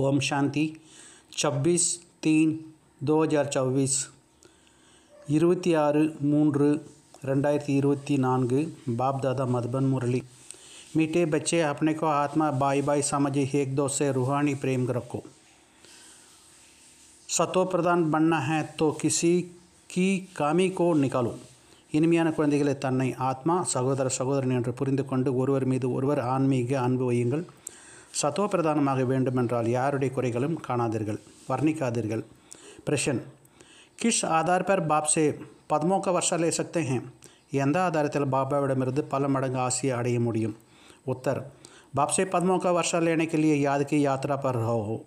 ஓம் சாந்தி छब्बीस तीन दो हज़ार चौबीस இருபத்தி ஆறு மூன்று ரெண்டாயிரத்தி இருபத்தி நான்கு बाप दादा मधुबन मुरली मीठे बच्चे अपने को आत्मा बाई बाई समझ एक दो से रूहानी प्रेम रखो सतो प्रधान बनना है तो किसी की காமி கோ நிகாலோ இனிமையான குழந்தைகளை தன்னை ஆத்மா சகோதர சகோதரன் என்று புரிந்து கொண்டு ஒருவர் மீது ஒருவர் ஆன்மீக அன்பு வையுங்கள் சத்தோபிரதானமாக வேண்டுமென்றால் யாருடைய குறைகளும் காணாதீர்கள் வர்ணிக்காதீர்கள். பிரஷன். கிஷ் ஆதார் பர் பாப்சே. பத்மோக்க வருஷா லே எந்த ஆதாரத்தில் பாபாவிடமிருந்து பல மடங்கு ஆசையை அடைய முடியும்? உத்தர். பாப்சே பத்மோக்க வருஷா லேனைக்கிலேயே யாதுக்கு யாத்திரா பர் ஹோ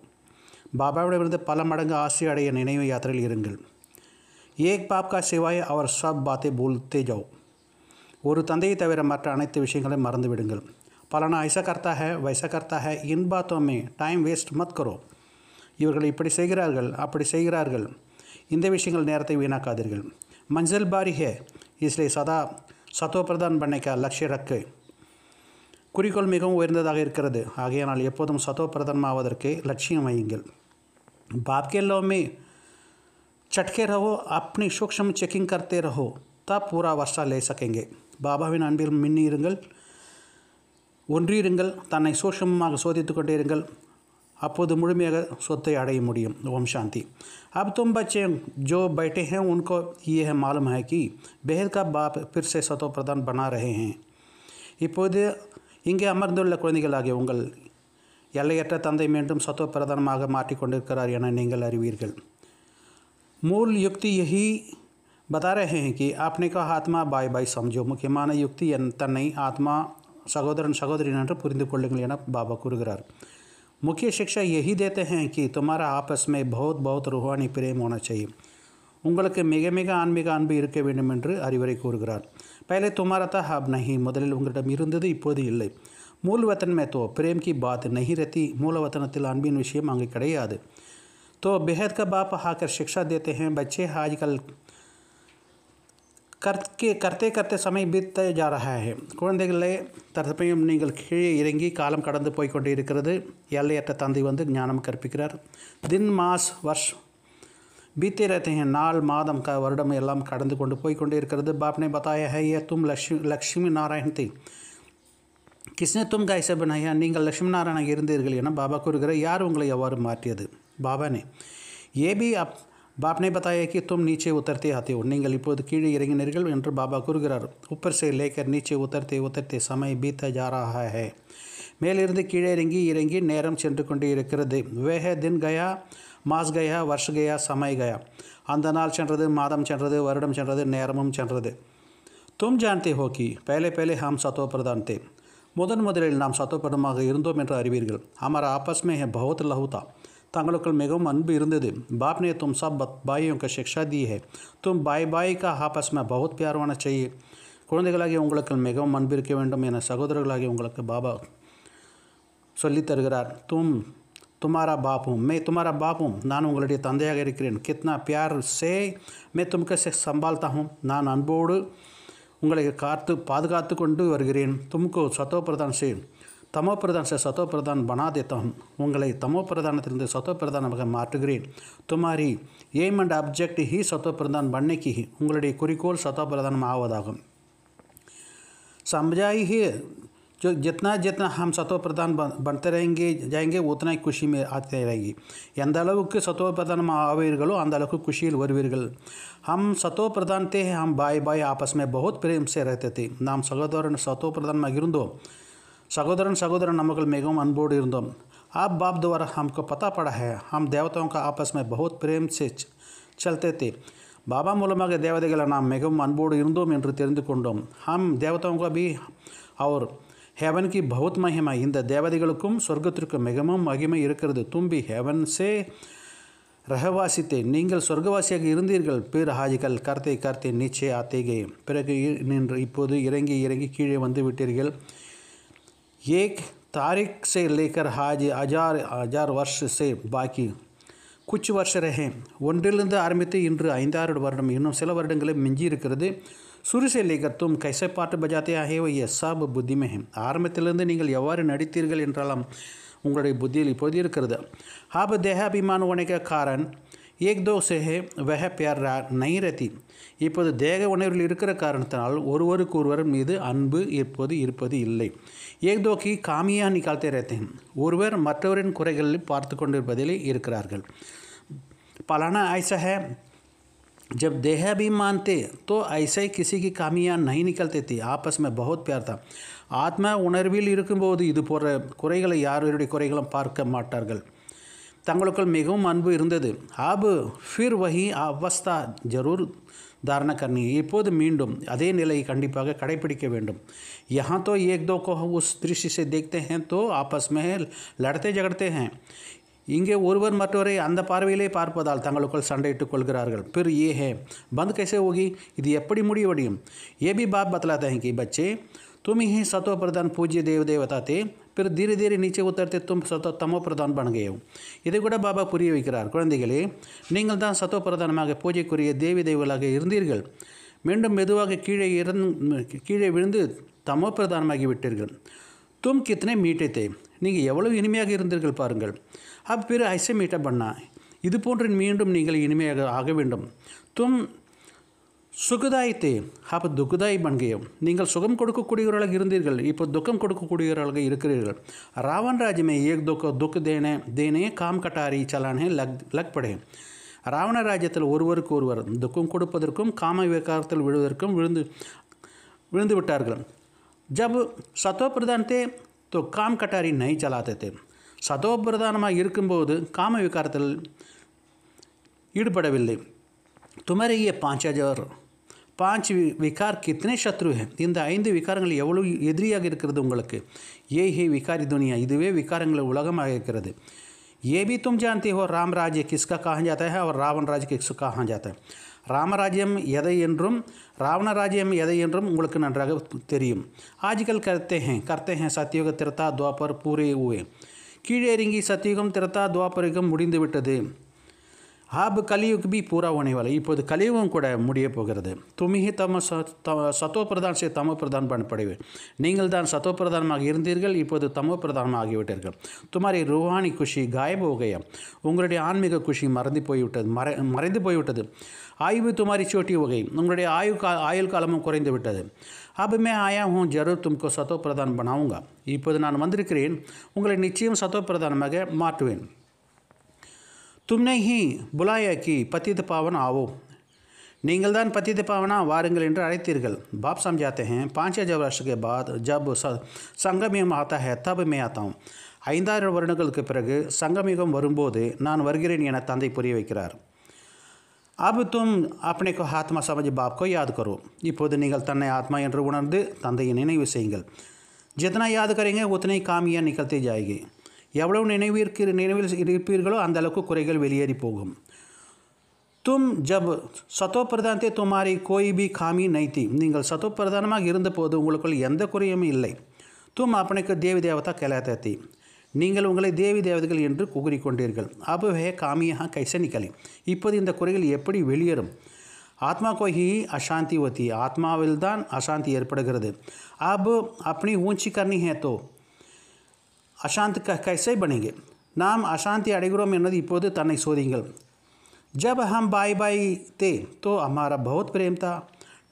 பாபாவிடமிருந்து பல மடங்கு ஆசை அடைய நினைவு யாத்திரையில் இருங்கள். ஏக் பாப்கா சிவாய் அவர் சப் பாத்தே பூல்த்தே ஜாவ். ஒரு தந்தையை தவிர மற்ற அனைத்து விஷயங்களையும் மறந்துவிடுங்கள். விடுங்கள் பலனா ஐசா கர்த்தா ஹே வைசா கர்த்தா ஹே இன் பாத்தோமே டைம் வேஸ்ட் மத் கரோ இவர்கள் இப்படி செய்கிறார்கள் அப்படி செய்கிறார்கள் இந்த விஷயங்கள் நேரத்தை வீணாக்காதீர்கள் मंजिल बारी है इसलिए सदा சத்தோ பிரதான் பண்ணைக்கா லட்சிய ரக்கு குறிக்கோள் மிகவும் உயர்ந்ததாக இருக்கிறது ஆகையானால் எப்போதும் சத்தோ பிரதானமாவதற்கு லட்சியம் வையுங்கள் बाप के लो में चटके रहो अपनी सूक्ष्म चेकिंग करते रहो तब पूरा वर्षा ले सकेंगे பாபாவின் அன்பில் மின்னி இருங்கள் ஒன்றியிருங்கள் தன்னை சூக்ஷமமாக சோதித்து கொண்டே இருங்கள் அப்போது முழுமையாக சொத்தை அடைய முடியும் ஓம் சாந்தி अब तुम बच्चे जो बैठे हैं उनको यह मालूम है कि बेहद का बाप फिर से सतो प्रदान बना रहे हैं இப்போது இங்கே அமர்ந்துள்ள குழந்தைகளாகிய உங்கள் எல்லையற்ற தந்தை மீண்டும் சத்துவ பிரதானமாக மாற்றிக்கொண்டிருக்கிறார் என நீங்கள் அறிவீர்கள் मूल युक्ति यही बता रहे हैं कि आपने कहा आत्मा बाय बाय समझो முக்கியமான யுக்தி என் தன்னை ஆத்மா சகோதரன் சகோதரின் என்று புரிந்து கொள்ளுங்கள் என பாபா கூறுகிறார் मुख्य शिक्षा यही देते हैं कि तुम्हारा आपस में बहुत बहुत रूहानी प्रेम होना चाहिए உங்களுக்கு மிக மிக ஆன்மீக அன்பு இருக்க வேண்டும் என்று அறிவுரை கூறுகிறார் पहले तुम्हारा था अब नहीं முதலில் உங்களிடம் இருந்தது இப்போது இல்லை मूल वतन में तो प्रेम की बात नहीं रहती மூல வத்தனத்தில் அன்பின் விஷயம் அங்கு கிடையாது तो बेहद का बाप आकर शिक्षा देते हैं बच्चे आजकल करके करते करते समय बीतते जा रहा है குழந்தைகளே தற்சமயம் நீங்கள் கீழே இறங்கி காலம் கடந்து போய் கொண்டே இருக்கிறது எல்லையற்ற தந்தை வந்து ஞானம் கற்பிக்கிறார் தின் மாஸ் வர்ஷ் बीते रहते हैं नाल மாதம் க வருடம் எல்லாம் கடந்து கொண்டு போய் கொண்டே இருக்கிறது बाप ने बताया है ये तुम लक्ष्मी लक्ष्मी नारायण थे கிஸ்னே தும் கைசே பனாயா நீங்கள் லக்ஷ்மி நாராயணாக இருந்தீர்கள் என பாபா கூறுகிற யார் உங்களை எவ்வாறு மாற்றியது பாபா ने ये भी आप बाप ने बताया कि तुम नीचे उतरते आते हो நீங்கள் இப்போது கீழே இறங்கினீர்கள் என்று பாபா கூறுகிறார் ऊपर से लेकर नीचे उतरते उतरते समय बीता जा रहा है மேலிருந்து கீழே இறங்கி இறங்கி நேரம் சென்று கொண்டே இருக்கிறது வேக தின் கயா மாஸ் கயா வருஷ கயா சமய கயா அந்த நாள் சென்றது மாதம் சென்றது வருடம் சென்றது நேரமும் சென்றது तुम जानते हो कि पहले पहले हम सतो प्रधान थे முதன் முதலில் நாம் சத்தோப்படமாக இருந்தோம் என்று அறிவீர்கள் हमारा आपस में है बहुत लहू था தங்களுக்குள் மிகவும் அன்பு இருந்தது बाप ने तुम सब भाइयों को शिक्षा दी है तुम भाई भाई का आपस में बहुत प्यार होना चाहिए குழந்தைகளாகிய உங்களுக்கு மிகவும் அன்பு இருக்க வேண்டும் என சகோதரர்களாகிய உங்களுக்கு பாபா சொல்லித் தருகிறார் தும் तुम्हारा बाप हूँ मैं तुम्हारा बाप हूँ நான் உங்களுடைய தந்தையாக இருக்கிறேன் கித்னா பியார் சே மே தும்கே से संभालता हूँ நான் அன்போடு உங்களை காத்து பாதுகாத்து கொண்டு வருகிறேன் தும்கோ சத்தோ பிரதான் சே தமோ பிரதான் சே சத்தோ பிரதான் பனாதித்தம் உங்களை தமோ பிரதானத்திலிருந்து சத்தோ பிரதானமாக மாற்றுகிறேன். துமாரி எய்ம் அண்ட் அப்ஜெக்ட் ஹி சத்தோ பிரதான் பண்ணைக்கு ஹி. உங்களுடைய குறிக்கோள் சத்தோ பிரதானம் ஆவதாகும். சம்ஜாயி ஹி जो जितना जितना हम सत्व प्रधान बनते रहेंगे जाएँगे उतना ही खुशी में आते रहेंगी एंतुके सत्व प्रधान आवीर्गलो अंदु खुशी वर्वीर्गल हम सतो प्रधान थे हम भाई भाई आपस में बहुत प्रेम से रहते थे नाम सगोदर सत्व प्रधान मगिरंदो சகோதரன் சகோதரன் நமக்குள் மிகவும் அன்போடு இருந்தோம் आप बाप द्वारा हमको पता पड़ा है हम देवताओं का आपस में बहुत प्रेम से चलते थे பாபா மூலமாக தேவதைகளை நாம் மிகவும் அன்போடு இருந்தோம் என்று தெரிந்து கொண்டோம் ஹம் தேவதாங்க பி அவர் ஹெவன் கி பகுத் மகிமை இந்த தேவதைகளுக்கும் சொர்க்கத்திற்கும் மிகவும் மகிமை இருக்கிறது தும்பி ஹெவன் சே ரஹவாசித்தே நீங்கள் சொர்க்கவாசியாக இருந்தீர்கள் பிற ஹாஜிகள் கர்த்தை கர்த்தை நீச்சே ஆத்தேகே பிறகு நின்று இப்போது இறங்கி இறங்கி கீழே வந்து விட்டீர்கள் ஏக் தாரிக் से लेकर हाज हजार हजार वर्ष से बाकी குச் வருஷ ரஹே ஒன்றிலிருந்து ஆரம்பித்து இன்று ஐந்தாறு வருடம் இன்னும் சில வருடங்களே மிஞ்சி இருக்கிறது சுருசை லேகர் தும் கைசை பாட்டு பஜாத்தே ஆகியவை எஸ் சாப் புத்திமே ஆரம்பத்திலிருந்து நீங்கள் எவ்வாறு நடித்தீர்கள் என்றாலும் உங்களுடைய புத்தியில் இப்போது இருக்கிறது अब देहाभिमान होने के कारण एक दो से है वह प्यार रा- नहीं रहती இப்போது தேக உணர்வில் இருக்கிற காரணத்தினால் ஒருவருக்கு ஒருவர் மீது அன்பு இப்போது இருப்பது இல்லை ஏக் தோ கி காமியா நிகால்த்தே रहते हैं ஒருவர் மற்றவரின் குறைகளில் பார்த்து கொண்டிருப்பதிலே இருக்கிறார்கள் पलाना ऐसा है जब देहाभिमान थे तो ऐसे ही किसी की कामियाँ नहीं निकलती थी आपस में बहुत प्यार था ஆத்மா உணர்வில் இருக்கும்போது இது போன்ற குறைகளை யாருடைய குறைகளும் பார்க்க மாட்டார்கள் தங்களுக்குள் மிகவும் அன்பு இருந்தது ஆபு ஃபிர் வஹி அவஸ்தா ஜரூர் தாரண கர்னி இப்போது மீண்டும் அதே நிலையை கண்டிப்பாக கடைபிடிக்க வேண்டும் यहाँ तो एक दो को उस दृष्टि से देखते हैं तो आपस में लड़ते झगड़ते हैं இங்கே ஒருவர் மற்றவரை அந்த பார்வையிலே பார்ப்பதால் தங்களுக்குள் சண்டையிட்டுக் கொள்கிறார்கள் फिर ये है बंद कैसे होगी இது எப்படி முடிவடையும் ये भी बाप बतलाते हैं कि बच्चे तुम ही सतो प्रधान पूज्य देव देवता थे फिर धीरे धीरे नीचे उतरते तुम सतो तमो प्रधान बन गए हो இதை கூட பாபா புரிய வைக்கிறார் குழந்தைகளே நீங்கள் தான் சத்தோ பிரதானமாக பூஜைக்குரிய தேவி தெய்வங்களாக இருந்தீர்கள் மீண்டும் மெதுவாக கீழே இறந்து கீழே விழுந்து தமோ பிரதானமாகி விட்டீர்கள் தும் கித்தனை மீட்டே தே நீங்கள் எவ்வளவு இனிமையாக இருந்தீர்கள் பாருங்கள் அப் பிற ஐசை மீட்ட பண்ணா இது போன்று மீண்டும் நீங்கள் இனிமையாக ஆக வேண்டும் தும் சுகதாய் அப்போ துக்குதாய் பண்கையும் நீங்கள் சுகம் கொடுக்கக்கூடியவர்களாக இருந்தீர்கள். இப்போ துக்கம் கொடுக்கக்கூடியவர்களாக இருக்கிறீர்கள். ராவன் ராஜ் மே ஏக் துக்க துக் தேனே தேனே காம் கட்டாரி சலானே லக் லக்படே. ராவண ராஜ்யத்தில் ஒருவருக்கு ஒருவர் துக்கம் கொடுப்பதற்கும் காம விகாரத்தில் விழுவதற்கும் விழுந்து விழுந்து விட்டார்கள். ஜப் சத்வ பிரதானத்தே தே காம் கட்டாரி நை சலாத்தே தே. சதோ பிரதானமாக இருக்கும்போது காம விகாரத்தில் ஈடுபடவில்லை. तुम्हारे ये पाँच वि- विकार कितने शत्रु हैं இந்த ஐந்து விகாரங்கள் எவ்வளவு எதிரியாக இருக்கிறது உங்களுக்கு ये ही विकारी दुनिया இதுவே விகாரங்கள் உலகமாக இருக்கிறது ये भी तुम जानते हो राम राज्य किसका कहा जाता है और रावण राज्य किसका कहा जाता है ராமராஜ்யம் எதை என்றும் ராவண ராஜ்யம் எதை என்றும் உங்களுக்கு நன்றாக தெரியும் ஆஜ்கல் கர்த்தே ஹேன் கர்த்தே ஹேன் சத்தியுக திரத்தா துவாபர் பூரே ஊவே கீழே இறங்கி சத்தியுகம் திரத்தா துவாபரிகம் முடிந்து விட்டது ஆப் கலியுக் பி பூரா होने वाला இப்போது கலியுகம் கூட முடிய போகிறது துமிஹி தம ச- த- சத்தோ பிரதான் சே தமோ பிரதான் பண்ணப்படுவே நீங்கள் தான் சத்தோ பிரதானமாக இருந்தீர்கள் இப்போது தமோ பிரதானமாக ஆகிவிட்டீர்கள் துமாரி ருஹானி குஷி காயப் हो गया உங்களுடைய ஆன்மீக குஷி மறந்து போய்விட்டது மறை மறைந்து போய்விட்டது ஆய்வு துமாரி சோட்டி வகை உங்களுடைய ஆயு கா ஆயுள் காலமும் குறைந்து விட்டது अब मैं आया हूँ जरूर तुमको सतो प्रधान बनाऊंगा இப்போது நான் வந்திருக்கிறேன் உங்களை நிச்சயம் சத்தோ பிரதானமாக மாற்றுவேன் तुमने ही बुलाया कि पतित पावन आओ நீங்கள் தான் पतित पावना வாருங்கள் என்று அழைத்தீர்கள் बाप समझाते हैं पाँच हजार वर्ष के बाद जब स- संगमयुग आता है तब मैं आता हूँ ஐந்தாயிரம் வருடங்களுக்கு பிறகு சங்கமிகம் வரும்போது நான் வருகிறேன் என தந்தை புரிய வைக்கிறார் अब तुम अपने को आत्मा समझ बाप को याद करो இப்போது நீங்கள் தன்னை ஆத்மா என்று உணர்ந்து தந்தையை நினைவு செய்யுங்கள் जितना याद करेंगे उतनी कामियाँ निकलती जाएगी எவ்வளவு நினைவிற்கு நினைவில் இருப்பீர்களோ அந்த அளவுக்கு குறைகள் வெளியேறி போகும். தும் ஜப் சத்தோ பிரதானத்தை துமாரி கோய் பி காமி நைத்தி. நீங்கள் சத்தோ பிரதானமாக இருந்தபோது உங்களுக்குள் எந்த குறையும் இல்லை. தும் அப்பனுக்கு தேவி தேவதா கலாத்தத்தி நீங்கள் உங்களை தேவி தேவதைகள் என்று குகுறிக்கொண்டீர்கள். அபவே காமியாக கைசணிக்கலை இப்போது இந்த குறைகள் எப்படி வெளியேறும்? ஆத்மா கோஹி அசாந்தி ஒத்தி ஆத்மாவில்தான் அசாந்தி ஏற்படுகிறது. அபு அப்படி ஊஞ்சி கர்ணி ஹேத்தோ. அசாந்த் க கைசை பணிங்க நாம் அசாந்தி அடைகிறோம் என்பது இப்போது தன்னை சோதிங்கள் जब हम பாய் பாய் தே तो हमारा बहुत प्रेम था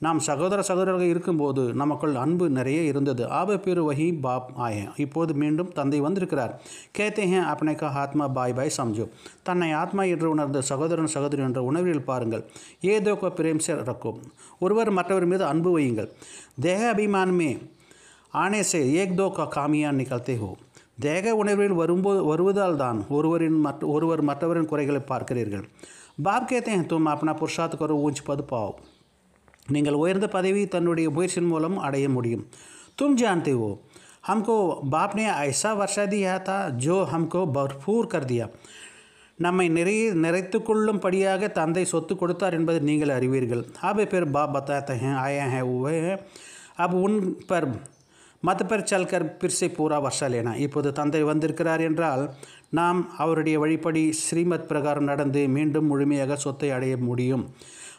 நாம் சகோதர சகோதரர்கள் இருக்கும்போது நமக்குள் அன்பு நிறைய இருந்தது ஆப பிற வஹி பாப் ஆயே இப்போது மீண்டும் தந்தை வந்திருக்கிறார் கேத்தே ஹேன் अपने का ஆத்மா பாய் பாய் சம்ஜோ தன்னை ஆத்மா என்று உணர்ந்த சகோதரன் சகோதரி என்ற உணர்வில் பாருங்கள் ஏதோ கோ பிரேம் சே ரக்கோ ஒருவர் மற்றவர் மீது அன்பு வையுங்கள் தேக அபிமான் மே ஆனே சே ஏக் தோ கா காமியா நிகழ்த்தே ஹோ தேக உணர்வில் வரும்போது வருவதால் தான் ஒருவரின் மற்ற ஒருவர் மற்றவரின் குறைகளை பார்க்கிறீர்கள் பாப் கேத்தே हैं तुम अपना पुरुषार्थ करो ऊंच पद पाओ நீங்கள் உயர்ந்த பதவி தன்னுடைய முயற்சியின் மூலம் அடைய முடியும் तुम जानते हो हमको बाप ने ऐसा वर्षा दिया था जो हमको भरपूर कर दिया நம்மை நிறைய நிறைத்து கொள்ளும்படியாக தந்தை சொத்து கொடுத்தார் என்பதை நீங்கள் அறிவீர்கள் अब फिर बाप बताते हैं आया है वो है अब उन पर மத பெருச்சால் கற்பிற்சை பூரா வர்ஷாலேனா. இப்போது தந்தை வந்திருக்கிறார் என்றால் நாம் அவருடைய வழிப்படி ஸ்ரீமத் பிரகாரம் நடந்து மீண்டும் முழுமையாக சொத்தை அடைய முடியும்.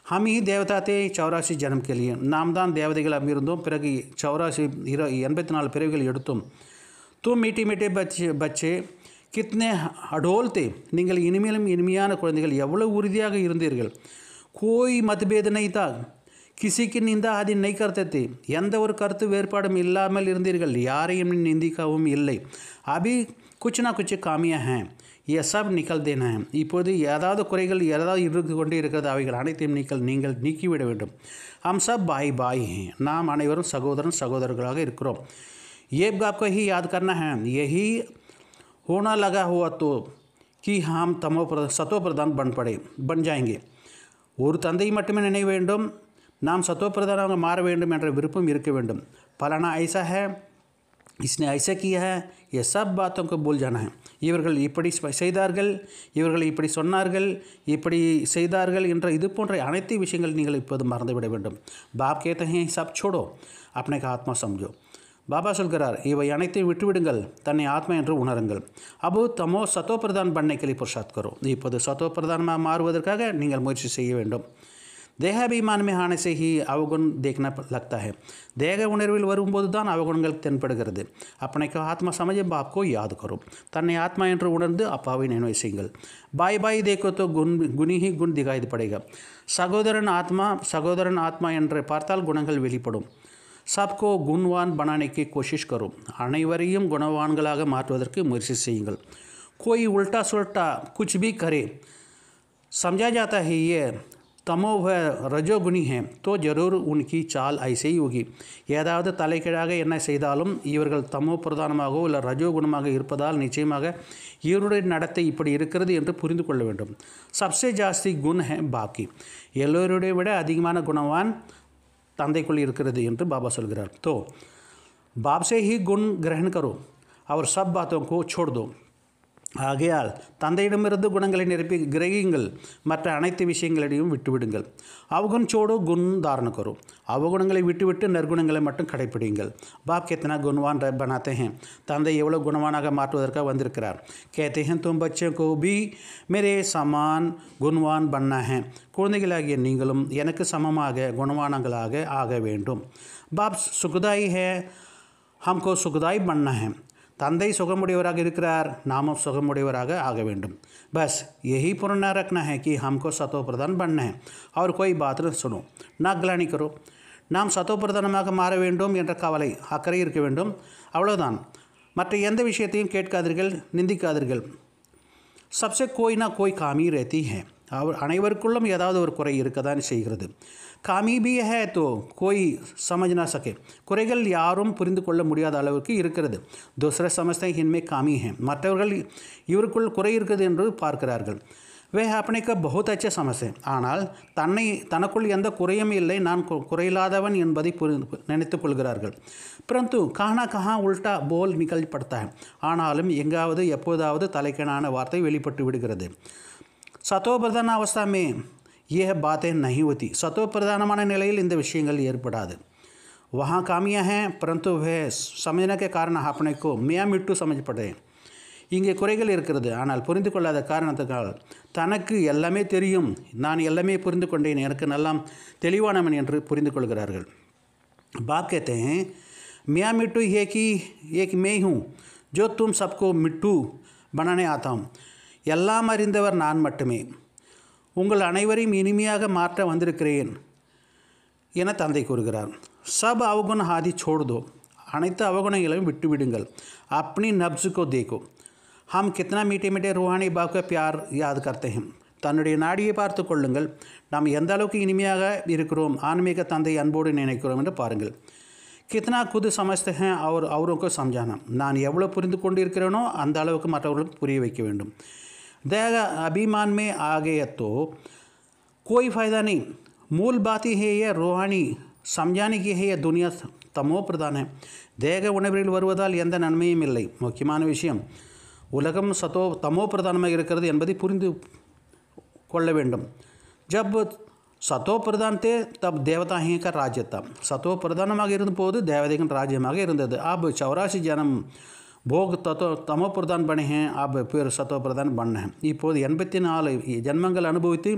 ஹம் ஹி தேவதாத்தே சௌராசி ஜனம் கேளியே. நாம் தான் தேவதைகளாக இருந்தோம் பிறகு சௌராசி இரு எண்பத்தி நாலு பிறவிகள் எடுத்தோம். தூ மீட்டி மீட்டே பச்சே பச்சே கித்னே அடோல்தே நீங்கள் இனிமேலும் இனிமையான குழந்தைகள் எவ்வளவு உறுதியாக இருந்தீர்கள்? கோய் மதுபேதனை தான். கிசிக்கு நிந்தா அதை நை கருத்தத்தை எந்த ஒரு கருத்து வேறுபாடும் இல்லாமல் இருந்தீர்கள் யாரையும் நிந்திக்கவும் இல்லை அபி குச் நா குச் காமியா ஹேன் ये सब निकल देना है இப்போது ஏதாவது குறைகள் ஏதாவது இருந்து கொண்டே இருக்கிறது அவைகள் அனைத்தையும் நீங்கள் நீங்கள் நீக்கிவிட வேண்டும் हम सब भाई भाई हैं நாம் அனைவரும் சகோதரன் சகோதரர்களாக இருக்கிறோம் ये भी आपको ही याद करना है यही होना लगा हुआ तो कि हम तमो प्रधान सतो प्रधान बन पड़े बन जाएंगे ஒரு தந்தை மட்டுமே நினைவு வேண்டும் நாம் சத்தோப்பிரதானாக மாற வேண்டும் என்ற விருப்பம் இருக்க வேண்டும் பலானா ஐசா है इसने ऐसा किया है ये सब बातों को भूल जाना है இவர்கள் இப்படி செய்தார்கள் இவர்கள் இப்படி சொன்னார்கள் இப்படி செய்தார்கள் என்ற இது போன்ற அனைத்து விஷயங்கள் நீங்கள் இப்போது மறந்துவிட வேண்டும் பாப் கேத்த हैं सब छोड़ो अपने का आत्मा समझो பாபா சொல்கிறார் இவை அனைத்தையும் விட்டுவிடுங்கள் தன்னை ஆத்மா என்று உணருங்கள் அபு தமோ சத்தோ பிரதான் பண்ணைக்கிளி புருஷாத் கரோ இப்போது சத்தோ பிரதானமாக மாறுவதற்காக நீங்கள் முயற்சி செய்ய வேண்டும் தேகாபிமான் में आने से ही अवगुण देखना लगता है தேக உணர்வில் வரும்போது தான் அவகுணங்கள் தென்படுகிறது அப்பனைக்கு ஆத்மா சமஜ பாப்கோ யாது கரும் தன்னை ஆத்மா என்று உணர்ந்து அப்பாவை நினைவு செய்யுங்கள் பாய் பாய் தேக்கோ தோ குண் குணி ஹி குண் திகாய் படைக சகோதரன் ஆத்மா சகோதரன் ஆத்மா என்று பார்த்தால் குணங்கள் வெளிப்படும் சப்கோ குண்வான் பனானைக்கு கோஷிஷ் கரும் அனைவரையும் குணவான்களாக மாற்றுவதற்கு முயற்சி செய்யுங்கள் कोई उल्टा सुल्टा कुछ भी करे समझा जाता है ये தமோ வ ரஜோகுணி ஹே தோ ஜரூர் உன்கி சால் ஐசை யோகி ஏதாவது தலைக்கீழாக என்ன செய்தாலும் இவர்கள் தமோ பிரதானமாகவோ இல்லை ரஜோகுணமாக இருப்பதால் நிச்சயமாக இவருடைய நடத்தை இப்படி இருக்கிறது என்று புரிந்து கொள்ள வேண்டும் சப்சே ஜாஸ்தி குண் ஹே பாக்கி எல்லோருடைய விட அதிகமான குணவான் தந்தைக்குள் இருக்கிறது என்று பாபா சொல்கிறார் तो बाप से ही गुण ग्रहण करो और सब बातों को छोड़ दो ஆகையால் தந்தையிடமிருந்து குணங்களை நிரப்பி கிரகியுங்கள். மற்ற அனைத்து விஷயங்களையும் விட்டுவிடுங்கள். அவகுண் சோடு குண் தாரண கரு. அவகுணங்களை விட்டுவிட்டு நற்குணங்களை மட்டும் கடைப்பிடிங்கள் பாப் கேத்தனா குணவான் பனாத்தே தந்தை எவ்வளோ குணவானாக மாற்றுவதற்காக வந்திருக்கிறார். கேத்தே ஹேன் கோபி. பச்சே மேரே சமான் குணவான் பன்னா குழந்தைகளாகிய நீங்களும் எனக்கு சமமாக குணவானங்களாக ஆக வேண்டும். பாப் சுகுதாய் ஹே. ஹம்கோ சுகுதாய் பண்ணஹேன் தந்தை சுகமுடையவராக இருக்கிறார் நாமும் சுகமுடையவராக ஆக வேண்டும் बस यही पूर्ण रखना है कि हमको सतो प्रधान बनना है और कोई बात न सुनो ना ग्लानी करो நாம் சத்தோ பிரதானமாக மாற வேண்டும் என்ற கவலை அக்கறை இருக்க வேண்டும் அவ்வளோதான் மற்ற எந்த விஷயத்தையும் கேட்காதீர்கள் நிந்திக்காதீர்கள் சப்சே கோய் நா கோய் காமி रहती है அவர் அனைவருக்குள்ளும் ஏதாவது ஒரு குறை இருக்க தான் செய்கிறது காமி பி தோ கோய் சமஜ்னா சகே. குறைகள் யாரும் புரிந்து கொள்ள முடியாத அளவுக்கு இருக்கிறது. தூசர சமஸ்தை ஹின்மே காமி ஹே. மற்றவர்கள் இவருக்குள் குறை இருக்கிறது என்று பார்க்கிறார்கள். வே அப்பனை பகுத் அச்ச சமஸ்தை. ஆனால் தன்னை தனக்குள் எந்த குறையும் இல்லை. நான் குறையில்லாதவன் என்பதை புரிந்து நினைத்துக் கொள்கிறார்கள். பிறந்து காணா கஹா உல்டா போல் நிகழ் படுத்த ஆனாலும் எங்காவது எப்போதாவது தலைக்கனான வார்த்தை வெளிப்பட்டு விடுகிறது. சதோபிரதனாவஸ்தாமே. यह बातें नहीं होती சத்தோ பிரதானமான நிலையில் இந்த விஷயங்கள் ஏற்படாது वहाँ कामियाँ हैं परंतु वह समझने के कारण अपने को मियाँ मिट्टू समझ पड़े இங்கே குறைகள் இருக்கிறது ஆனால் புரிந்து கொள்ளாத காரணத்துக்கால் தனக்கு எல்லாமே தெரியும் நான் எல்லாமே புரிந்து கொண்டேன் எனக்கு நல்லாம் தெளிவானவன் என்று புரிந்து கொள்கிறார்கள் बाप कहते हैं मियाँ मिट्टू एक ही एक मैं हूँ जो तुम सबको मिट्टू बनाने आता हूँ எல்லாம் அறிந்தவர் நான் மட்டுமே உங்கள் அனைவரையும் இனிமையாக மாற்ற வந்திருக்கிறேன் என தந்தை கூறுகிறார். சப் அவகுண ஹாதி சோடுதோ. அனைத்து அவகுணங்களையும் விட்டுவிடுங்கள். அப்படி நப்ஸுக்கோ தேக்கோ ஹம் கித்னா மீட்டே மீட்டே ரூஹானி பாக்க பியார் யாது கர்த்தேன் தன்னுடைய நாடியை பார்த்து கொள்ளுங்கள். நாம் எந்த அளவுக்கு இனிமையாக இருக்கிறோம் ஆன்மீக தந்தை அன்போடு நினைக்கிறோம் என்று பாருங்கள். கித்னா குது சமஸ்த அவர் அவருக்கும் சம்ஜானம் நான் எவ்வளோ புரிந்து கொண்டு இருக்கிறேனோ அந்த அளவுக்கு மற்றவர்களுக்கு புரிய வைக்க வேண்டும். தேக अभिमान में आ गए तो कोई फ़ायदा नहीं मूल बात ही है ये रूहानी समझाने की है ये दुनिया தமோ பிரதான தேக உணர்வில் வருவதால் எந்த நன்மையும் இல்லை முக்கியமான விஷயம் உலகம் சத்தோ தமோ பிரதானமாக இருக்கிறது என்பதை புரிந்து கொள்ள வேண்டும் ஜப் சத்தோ பிரதான் தே தப் தேவதாஹி का राज्य था சத்தோ பிரதானமாக இருந்தபோது தேவதைகள் ராஜ்யமாக இருந்தது अब चौरासी ஜனம் போக் தத்தோ தமோ பிரதான் பணி हैं अब फिर சத்தோ பிரதான் பண்ண हैं இப்போது எண்பத்தி நாலு ஜென்மங்கள் அனுபவித்து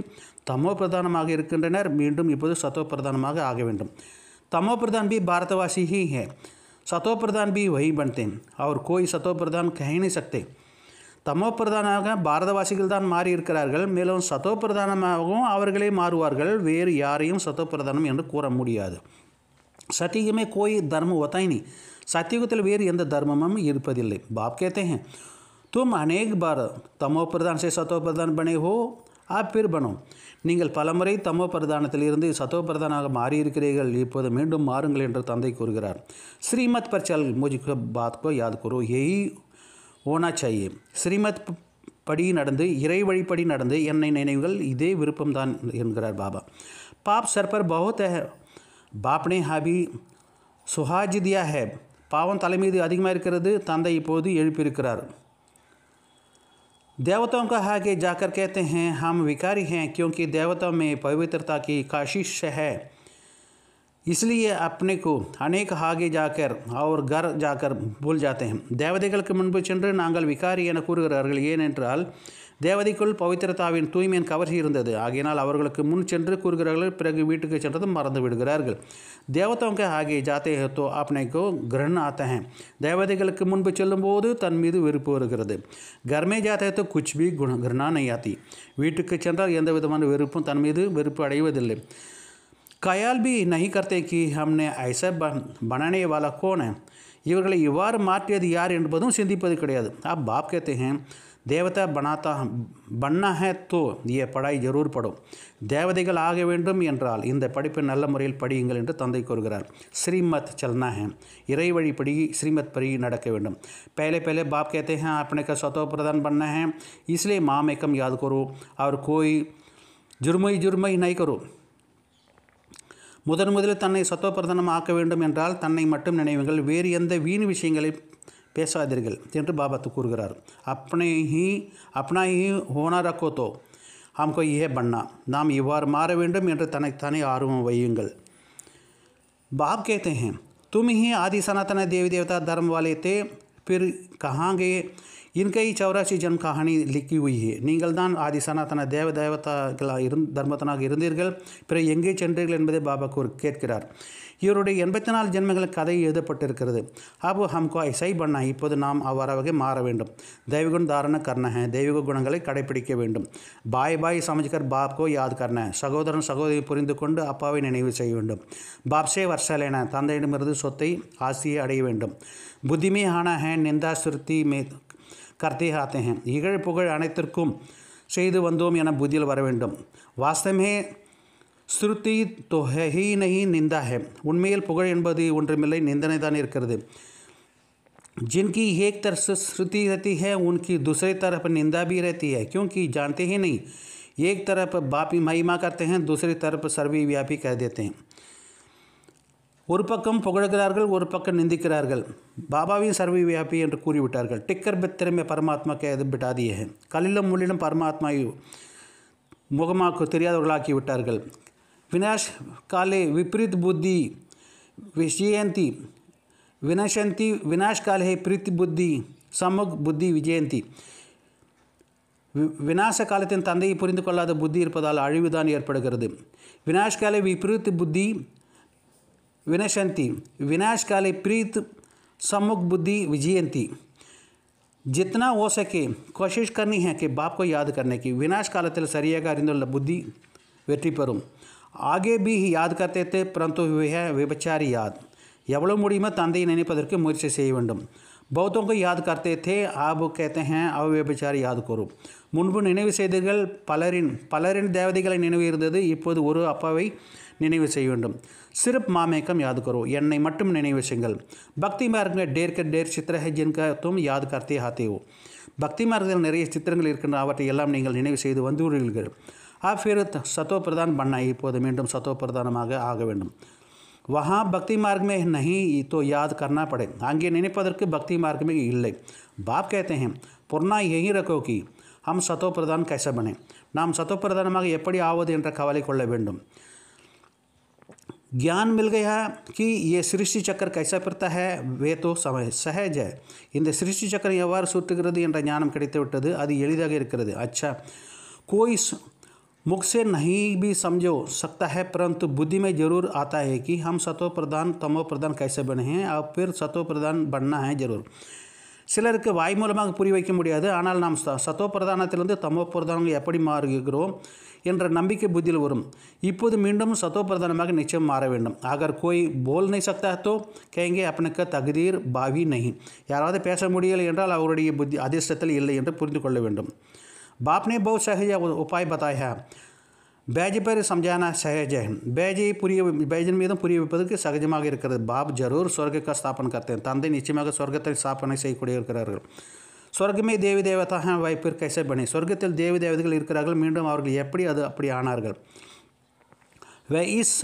தமோ பிரதானமாக இருக்கின்றனர் மீண்டும் இப்போது சத்தோ பிரதானமாக ஆக வேண்டும் तमो प्रधान भी भारतवासी ही है सतो प्रधान भी वही बनते हैं और कोई सतो प्रधान कह ही नहीं सकते தமோ பிரதானாக பாரதவாசிகள் தான் மாறி இருக்கிறார்கள் மேலும் சத்தோ பிரதானமாகவும் அவர்களே மாறுவார்கள் வேறு யாரையும் சத்தோ பிரதானம் என்று கூற முடியாது சத்தியுகமே கோய் தர்ம होता ही नहीं சத்தியுகத்தில் வேறு எந்த தர்மமும் இருப்பதில்லை பாப் कहते हैं तुम अनेक बार तमो प्रधान से सतो प्रधान बने हो आप फिर बनो நீங்கள் பலமுறை தமோ பிரதானத்திலிருந்து சத்தோ பிரதானாக மாறியிருக்கிறீர்கள் இப்போது மீண்டும் மாறுங்கள் என்று தந்தை கூறுகிறார் ஸ்ரீமத் पर चल मुझको बात को याद करो यही होना चाहिए ஸ்ரீமத் படி நடந்து இறை வழிப்படி நடந்து என்னை நினைவுகள் இதே விருப்பம்தான் என்கிறார் பாபா பாப் सर पर बहुत है बाप ने हाबी சுஹாஜ் தியா है பாவம் தலை மீது அதிகமாக இருக்கிறது தந்தை இப்போது எழுப்பியிருக்கிறார் देवताओं का आगे जाकर कहते हैं हम विकारी हैं क्योंकि देवताओं में पवित्रता की काशिश है इसलिए अपने को अनेक आगे जाकर और घर जाकर भूल जाते हैं தேவதைகளுக்கு முன்பு சென்று நாங்கள் விகாரி என கூறுகிறார்கள் ஏனென்றால் தேவதைக்குள் பவித்திரதாவின் தூய்மையின் கவர்ச்சி இருந்தது. ஆகையினால் அவர்களுக்கு முன் சென்று கூறுகிறார்கள் பிறகு வீட்டுக்கு சென்றதும் மறந்து விடுகிறார்கள். தேவதோங்க के आगे जाते हैं तो தேவதைகளுக்கு முன்பு செல்லும்போது தன் மீது வெறுப்பு வருகிறது. கர்மே ஜாத்தகத்தை குச்பி குண கிரணா நையாத்தி வீட்டுக்கு சென்றால் எந்த விதமான வெறுப்பும் தன் மீது வெறுப்பு அடைவதில்லை. கயால்பி भी नहीं करते कि हमने ऐसा बनाने वाला இவர்களை இவ்வாறு மாற்றியது யார் என்பதும் சிந்திப்பது கிடையாது आप बाप कहते हैं தேவதா பனாத்தா பண்ணா ஹே தோ ये படாய் ஜரூர் படும் தேவதைகள் ஆக வேண்டும் என்றால் இந்த படிப்பை நல்ல முறையில் படியுங்கள் என்று தந்தை கூறுகிறார் ஸ்ரீமத் चलना है இறை வழிப்படி ஸ்ரீமத் படி நடக்க வேண்டும் पहले पहले बाप कहते हैं अपने का स्वतः प्रधान बनना है इसलिए माम एकम याद करो और कोई जुर्मई जुर्मई नहीं करो முதன் முதலில் தன்னை சத்தோப்பிரதானம் ஆக்க வேண்டும் என்றால் தன்னை மட்டும் நினைவுங்கள் வேறு எந்த வீண் விஷயங்களை பேசாதீர்கள் என்று பாபாத்து கூறுகிறார் अपने ही अपना ही होना रखो तो हमको यह बनना நாம் இவ்வாறு மாற வேண்டும் என்று தன்னைத்தானே ஆர்வம் வையுங்கள் बाप कहते हैं तुम ही आदि सनातन देवी देवता धर्म वाले थे फिर कहाँ गए இன்கை சௌராசி ஜன் கஹானி லிக்கி உயி நீங்கள் தான் ஆதி சனாதன தேவ தேவதாக்களாக இருந் தர்மத்தனாக இருந்தீர்கள் பிறகு எங்கே சென்றீர்கள் என்பதை பாபா கூர் கேட்கிறார். இவருடைய எண்பத்தி நாலு ஜென்மங்கள் கதை எழுதப்பட்டிருக்கிறது. அபு ஹம்கோ சை பண்ணா இப்போது நாம் அவ்வாறாக மாற வேண்டும். தெய்வகுண தாரண கர்ணக தெய்வக தெய்வீக குணங்களை கடைபிடிக்க வேண்டும். பாய் பாய் சமஜ்கர் பாப்கோ யாத் கர்ண சகோதரன் சகோதரி புரிந்து கொண்டு அப்பாவை நினைவு செய்ய வேண்டும். பாப்சே வர்ஷலேன தந்தையிடமிருந்து சொத்தை ஆசியை அடைய வேண்டும். புத்திமே ஆன ஹே நிந்தா சுருத்தி மே करते कर्तिकाते हैं इगिपु अनेम बुद्ध वर वास्तवे श्रुति निंद उन्मेल निंदने जिनकी एक तरफ़ से श्रुति रहती है उनकी दूसरी तरफ़ निंदा भी रहती है क्योंकि जानते ही नहीं एक तरफ़ बापी महिमा करते हैं दूसरी तरफ़ सर्वी व्यापी कह देते हैं ஒரு பக்கம் புகழ்கிறார்கள் ஒரு பக்கம் நிந்திக்கிறார்கள். பாபாவின் சர்வை வியாபி என்று கூறிவிட்டார்கள். டிக்கர் பித்திரமே பரமாத்மா எது பிட்டாதியே கல்லிலும் முள்ளிலும் பரமாத்மா முகமாக்கு தெரியாதவர்களாக்கி விட்டார்கள். வினாஷ் காலே விபரீத் புத்தி விஷயந்தி வினசந்தி வினாஷ் காலே பிரீத்தி புத்தி சமுக் புத்தி விஜயந்தி. விநாச காலத்தின் தந்தையை புரிந்து கொள்ளாத புத்தி இருப்பதால் அழிவுதான் ஏற்படுகிறது. வினாஷ்கால விபரீத் புத்தி विनशंति विनाश काले प्रीत, सम्मुख बुद्धि विजयंती जितना हो सके कोशिश करनी है कि बाप को याद करने की। विनाश काल तेल सरिया बुद्धि वेटी पर। आगे भी याद करते थे, परंतु वह विपचारी याद। एव्वल मुड़ी में तंदे नैनपे मुयचि से बहुतों को याद करते थे आप कहते हैं, अब विपचार याद करो। मुंब नीव पलरी पलरी देवद नीवे इोद नीव सिर्फ मामेकम याद करो என்னை மட்டும் நினைவு செய்யுங்கள் பக்தி மார்க் में ढेर के ढेर चित्र है जिनका तुम याद करते आते हो பக்தி மார்க்கத்தில் நிறைய சித்திரங்கள் இருக்கின்ற அவற்றை எல்லாம் நீங்கள் நினைவு செய்து வந்துள்ளீர்கள் ஆ फिर சத்தோ பிரதான் பண்ணா இப்போது மீண்டும் சத்தோ பிரதானமாக ஆக வேண்டும் वहाँ भक्ति मार्ग में नहीं तो याद करना पड़े आगे நினைப்பதற்கு பக்தி மார்க் में இல்லை बाप कहते हैं पुरना यही रखो कि हम सतो प्रधान कैसे बने நாம் சத்தோ பிரதானமாக எப்படி ஆவது என்ற கவலை கொள்ள வேண்டும் ज्ञान मिल गया कि ये सृष्टि चक्र कैसा फिरता है वे तो समय सहज है இந்த சிருஷ்டி சக்கரம் எவ்வாறு சுற்றுகிறது என்ற ஞானம் கிடைத்து விட்டது அது எளிதாக இருக்கிறது अच्छा कोई मुख से नहीं भी समझो सकता है परंतु बुद्धि में जरूर आता है कि हम सतो प्रधान तमो प्रधान कैसे बने हैं और फिर सतो प्रधान बनना है जरूर சிலருக்கு வாய் மூலமாக புரிய வைக்க முடியாது ஆனால் நாம் ச சத்தோ பிரதானத்திலிருந்து தமோ பிரதானம் எப்படி மாறுகிறோம் என்ற நம்பிக்கை புத்தியில் வரும். இப்போது மீண்டும் சத்தோ பிரதானமாக நிச்சயம் மாற வேண்டும். அகர் கோய் போல் நை சக்தா கேங்கே அப்பனுக்கு தகுதீர் பாவி நகி யாராவது பேச முடியலை என்றால் அவருடைய புத்தி அதிர்ஷ்டத்தில் இல்லை என்று புரிந்து கொள்ள வேண்டும். பாப்னே பௌ சஹஜ உபாய் பதாயா. பேஜ் பேர் சம்ஜானா சஹஜ. பேஜியை புரிய பேஜின் மீதும் புரிய வைப்பதற்கு சகஜமாக இருக்கிறது. பாப் ஜரூர் சொர்க்க ஸ்தாபன் கத்தேன் தந்தை நிச்சயமாக சொர்க்கத்தை ஸ்தாபனை செய்யக்கூடிய இருக்கிறார்கள். சொர்க்கமே தேவி தேவதாக வாய்ப்பு கைசை பண்ணி சொர்க்கத்தில் தேவி தேவதைகள் இருக்கிறார்கள். மீண்டும் அவர்கள் எப்படி அது அப்படி ஆனார்கள்? வே இஸ்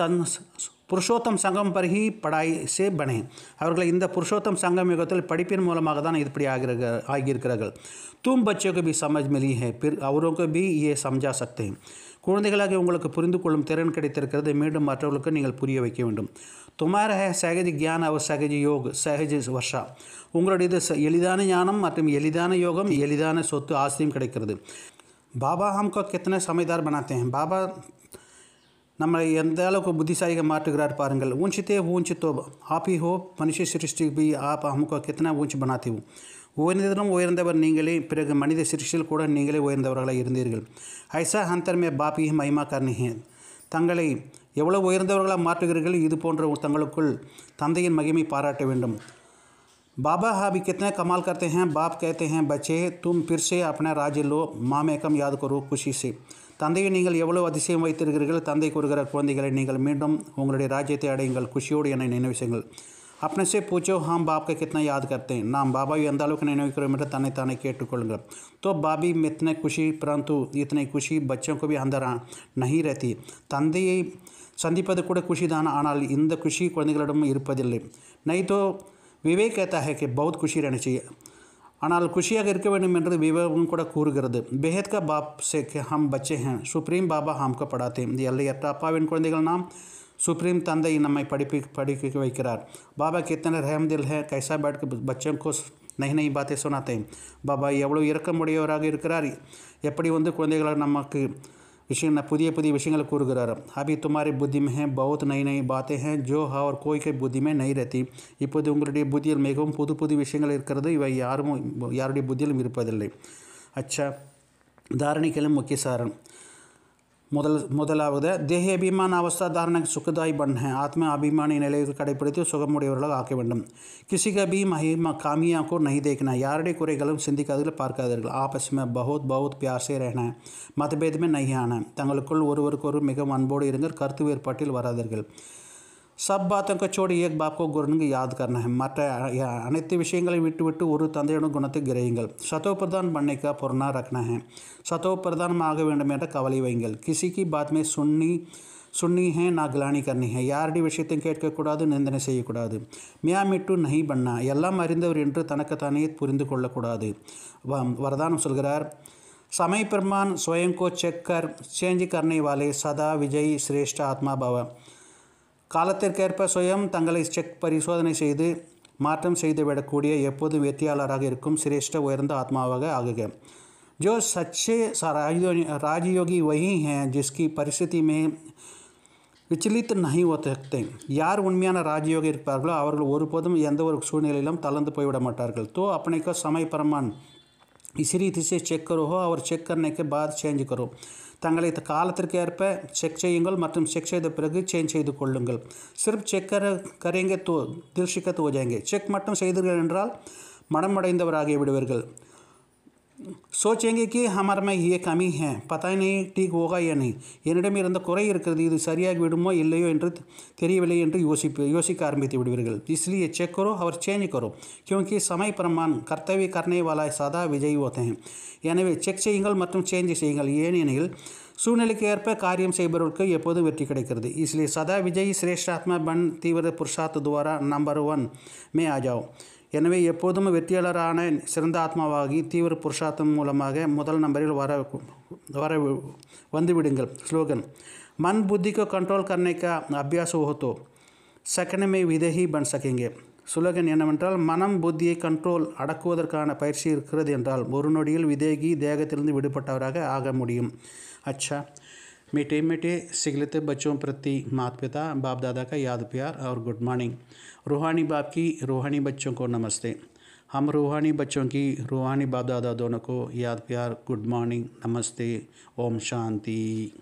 புருஷோத்தம் சங்கம் பருகி படாய் சே பனே அவர்களை இந்த புருஷோத்தம் சங்கம் யுகத்தில் படிப்பின் மூலமாக தான் இப்படி ஆகிற ஆகியிருக்கிறார்கள். தூம் பச்சோக்கு பி சமஜ் மிலி ஹே பிர் அவரோக்கு பி ஏ சம்ஜா சக்தே. குழந்தைகளாக உங்களுக்கு புரிந்து கொள்ளும் திறன் கிடைத்திருக்கிறது. மீண்டும் மற்றவர்களுக்கு நீங்கள் புரிய வைக்க வேண்டும். துமார சகஜ கியான் அவர் சகஜ யோக் சகஜி வர்ஷா. உங்களுடைய இது எளிதான ஞானம் மற்றும் எளிதான யோகம் எளிதான சொத்து ஆசையும் கிடைக்கிறது. பாபா ஹம்கோ கெத்தனை சமைதார் பனாத்தே பாபா நம்மளை எந்த அளவுக்கு புத்திசாலிகள் மாற்றுகிறார் பாருங்கள். ஊஞ்சித்தே ஊஞ்சித்தோ ஆப் ஹி ஹோ மனுஷ சிருஷ்டி பி ஆப் ஹம்கோ கெத்தனை ஊஞ்சி பனாத்தே உயர்ந்ததிலும் உயர்ந்தவர் நீங்களே பிறகு மனித சிருஷ்டியில் கூட நீங்களே உயர்ந்தவர்களாக இருந்தீர்கள். ஐசா ஹந்தர் மே பாபி மைமா கர்ணிஹே தங்களை எவ்வளவு உயர்ந்தவர்களாக மாற்றுகிறீர்கள்? இது போன்ற தங்களுக்குள் தந்தையின் மகிமை பாராட்ட வேண்டும். பாபா ஹாபி कितने கமால் கர்த்தே हैं बाप कहते हैं बच्चे तुम फिर से अपना राज्य लो மாமேக்கம் யாத் கரோ குஷி தந்தையை நீங்கள் எவ்வளவு அதிசயம் வைத்திருக்கிறீர்கள்? தந்தை கூறுகிற குழந்தைகளை நீங்கள் மீண்டும் உங்களுடைய ராஜ்யத்தை அடையுங்கள். குஷியோடு என்னை நினைவுசுங்கள் अपने से पूछो हम बाप का कितना याद करते हैं நாம் பாபாவை எந்த அளவுக்கு நினைவுக்கிறோம் என்று தன்னை தானே கேட்டுக்கொள்ளுங்கள் तो बाबी में इतने खुशी परंतु इतनी खुशी बच्चों को भी अंदर आ- नहीं रहती தந்தையை சந்திப்பது கூட குஷி தான் ஆனால் இந்த குஷி குழந்தைகளிடம் இருப்பதில்லை नहीं तो विवेक कहता है कि बहुत खुशी रहनी चाहिए ஆனால் குஷியாக இருக்க வேண்டும் என்று விவேகம் கூட கூறுகிறது பெஹத் கா பாப் சே கே ஹம் பச்சே ஹேன் சுப்ரீம் பாபா ஹம்கோ படாத்தே இந்த எல்லையற்ற அப்பாவின் குழந்தைகள் நாம் சுப்ரீம் தந்தை நம்மை படிப்பி படிக்க வைக்கிறார் பாபா கித்தனை ரஹம் தில் है कैसा बैठ के बच्चों को நகை நகை பாத்தே சொன்னாத்தே பாபா எவ்வளோ இரக்கமுடையவராக இருக்கிறார் எப்படி வந்து குழந்தைகளாக நமக்கு விஷயம் புதிய புதிய விஷயங்களை கூறுகிறார் अभी तुम्हारी बुद्धि में है बहुत नई नई बातें हैं जो और कोई के बुद्धि में नहीं रहती இப்போது உங்களுடைய புத்தியில் மிகவும் புது புது விஷயங்கள் இருக்கிறது இவை யாரும் யாருடைய புத்தியிலும் இருப்பதில்லை அச்சா தாரணிகளும் முக்கிய சாரம் முதல் முதலாவது தேக அபிமான அவஸ்தா அவஸ்தாதாரண சுகதாய் பண்ண ஆத்ம அபிமான நிலையை கடைபிடித்து சுகமுடையவர்களாக ஆக்க வேண்டும். கிசிக பி மஹிமா காமியாக்கோ நகி தேக்கினா. யாருடைய குறைகளும் சிந்திக்காதீர்கள் பார்க்காதீர்கள். ஆபஸ்மே பௌத் பௌத் பியாசே ரேன மதபேதமே நையான தங்களுக்குள் ஒருவருக்கொரு மிகவும் அன்போடு இருங்கள் கருத்து வேறுபாட்டில் வராதீர்கள். சப் ಆತಂಕ ಚೋಡಿ ಏಕ್ ಬಾಪ್ಕೋ ಗುರುನಿಗೆ ಯಾದ್ ಕರ್ನ ಹೆ ಮಟ್ಟ ಅನತ್ಯ ವಿಷಯங்களை விட்டு விட்டு ஒரு தந்தையுடன் குணத்தை கிரையுங்கள் சதோ பிரதான் பண்ணிக்க பொருணா ரக்னா ஹே சதோ பிரதானமாக வேண்டும் என்ற கவலை வைங்கள் கிசிக்கு பாத்மே சுன்னி சுன்னி ஹே நான் கிலானி கர்ணி ஹே யாருடைய விஷயத்தையும் கேட்கக்கூடாது நிந்தனை செய்யக்கூடாது। மியா மிட்டு நஹி பண்ணா எல்லாம் அறிந்தவர் என்று தனக்குத்தானே புரிந்து கொள்ளக்கூடாது। வரதானம் சொல்கிறார் சமய பெருமான் ஸ்வயங்கோ செக்கர் சேஞ்சி கர்ணை வாலே சதா விஜய் சிரேஷ்ட ஆத்மா பவ. காலத்திற்கேற்ப சுயம் தங்களை செக் பரிசோதனை செய்து மாற்றம் செய்துவிடக்கூடிய எப்போதும் வெற்றியாளராக இருக்கும் சிரேஷ்ட உயர்ந்த ஆத்மாவாக ஆகுக जो सच्चे सा- राजयोगी राजयोगी वही हैं जिसकी परिस्थिति में விச்சலித் நஹி ஒத்தே யார் உண்மையான ராஜயோகி இருப்பார்களோ அவர்கள் ஒருபோதும் எந்த ஒரு சூழ்நிலையிலும் தளர்ந்து போய்விட மாட்டார்கள் तो अपने को समय प्रमाण इसी रीति से चेक करो हो और चेक करने के बाद சேஞ்ச் करो தங்களை காலத்திற்கு ஏற்ப செக் செய்யுங்கள் மற்றும் செக் செய்த பிறகு சேஞ்ச் செய்து கொள்ளுங்கள். சிறப் செக் கரைங்க கரேங்க தோ தில்ஷிக்க தோ செக் மட்டும் செய்தீர்கள் என்றால் மனமடைந்தவராகி விடுவீர்கள். சோச்சேங்க கி ஹமார் ஏ கமி ஹே பத்தாய் நெய் டீக் ஓகா ஏ என்னிடம் இருந்த குறை இருக்கிறது இது சரியாகி விடுமோ இல்லையோ என்று தெரியவில்லை என்று யோசிப்பு யோசிக்க ஆரம்பித்து விடுவீர்கள். இஸ்லியே செக் கரோ அவர் சேஞ்ச் கரோ கியோங்கி சமய பிரமான் கர்த்தவி கர்ணை வாலா சதா விஜய் ஓத்தேன் எனவே செக் செய்யுங்கள் மற்றும் சேஞ்ச் செய்யுங்கள்। ஏனெனில் சூழ்நிலைக்கு ஏற்ப காரியம் செய்பவர்களுக்கு எப்போதும் வெற்றி கிடைக்கிறது. இஸ்லே சதா விஜய் சிரேஷ்டாத்மா பன் தீவிர புருஷாத் துவாரா நம்பர் ஒன் மே ஆஜாவ். எனவே எப்போதும் வெற்றியாளரான சிறந்த ஆத்மாவாகி தீவிர புருஷார்த்தம் மூலமாக முதல் நம்பரில் வர வர வந்துவிடுங்கள் ஸ்லோகன் मन बुद्धि को कंट्रोल करने का अभ्यास हो तो செகண்ட் மே விதகி பன் சகேங்க சுலகன் என்னவென்றால் மனம் புத்தியை கண்ட்ரோல் அடக்குவதற்கான பயிற்சி இருக்கிறது என்றால் ஒரு நொடியில் விதேகி தேகத்திலிருந்து விடுபட்டவராக ஆக முடியும் अच्छा मीठे मीठे सिगलते बच्चों प्रति माता पिता बाप दादा का याद प्यार और गुड मॉर्निंग। रूहानी बाप की रूहानी बच्चों को नमस्ते। हम रूहानी बच्चों की रूहानी बाप दादा दोनों को याद प्यार गुड मॉर्निंग, नमस्ते, ओम शांति।